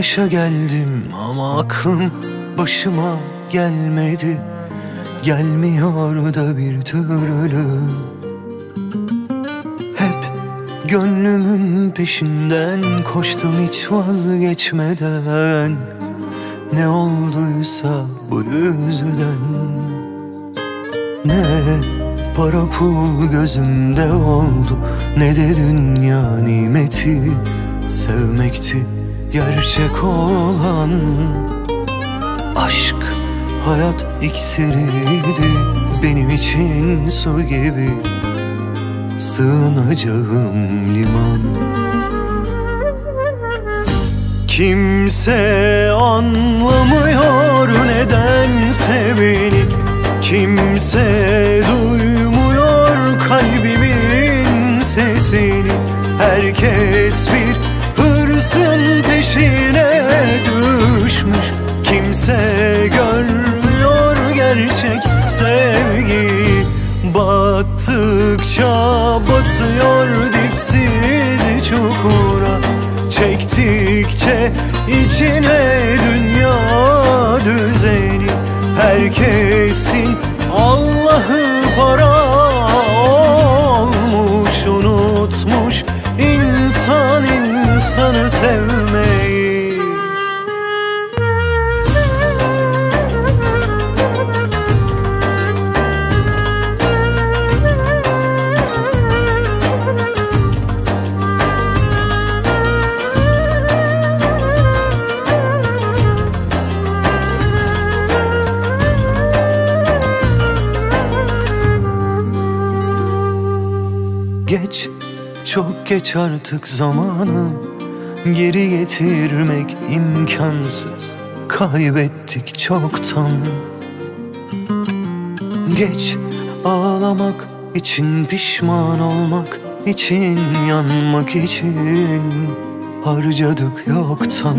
yaşa geldim ama aklım başıma gelmedi. Gelmiyor da bir türlü Hep gönlümün peşinden koştum hiç vazgeçmeden. Ne olduysa bu yüzden. Ne para pul gözümde oldu Ne de dünya nimeti. Sevmekti gerçek olan Aşk hayat iksiriydi. Benim için su gibi Sığınacağım liman. Kimse anlamıyor nedense beni Kimse duymuyor kalbimin sesini. Herkes bir hırsın peşine düşmüş. Kimse görmüyor gerçek sevgiyi Battıkça batıyor dipsiz çukura Çektikçe içine dünya düzeni. Herkesin Allah'ı para sevmeyi. Geç, çok geç artık zamanı Geri getirmek imkansız. Kaybettik çoktan. Geç, ağlamak için pişman olmak için yanmak için Harcadık yoktan.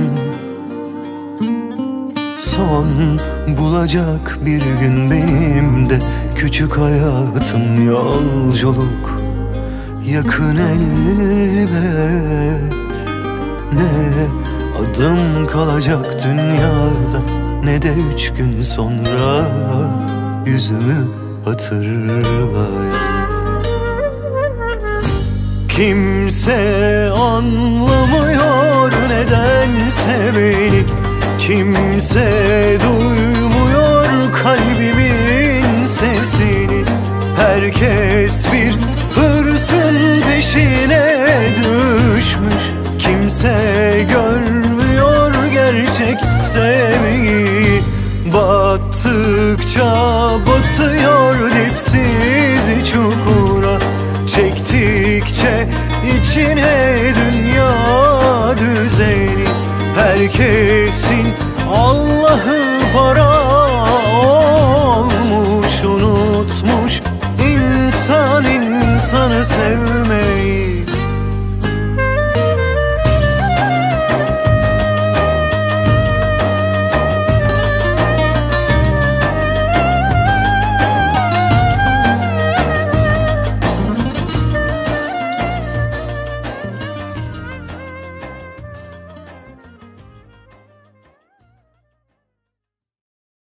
Son bulacak bir gün benim de Küçük hayatım yolculuk. Yakın elbet Ne adım kalacak dünyada Ne de üç gün sonra yüzümü hatırlayan Kimse anlamıyor nedense beni Kimse duymuyor kalbimin sesini. Herkes bir hırsın peşine düşmüş Kimse görmüyor gerçek sevgiyi. Battıkça batıyor dipsiz çukura Çektikçe içine dünya düzeni. Herkesin al